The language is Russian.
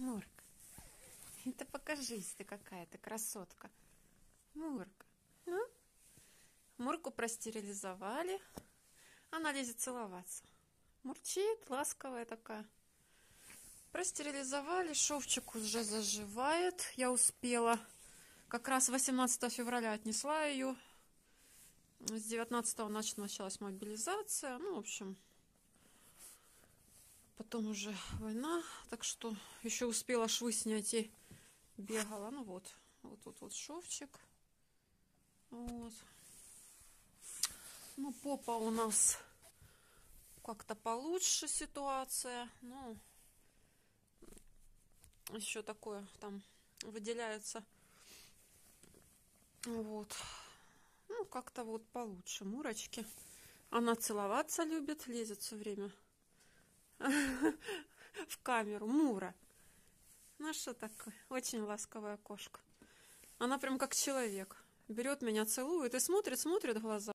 Мурка. Это покажись ты какая ты красотка. Мурка. Ну? Мурку простерилизовали. Она лезет целоваться. Мурчит, ласковая такая. Простерилизовали, шовчик уже заживает. Я успела. Как раз 18 февраля отнесла ее. С 19 началась мобилизация. Ну, в общем, потом уже война. Так что еще успела швы снять и бегала. Ну вот, вот тут вот шовчик. Вот. Ну, попа у нас как-то получше ситуация. Ну, еще такое там выделяется. Вот. Ну, как-то вот получше. Мурочки. Она целоваться любит, лезет все время в камеру. Мура. Ну, что такое? Очень ласковая кошка. Она прям как человек. Берет меня, целует и смотрит, смотрит глаза.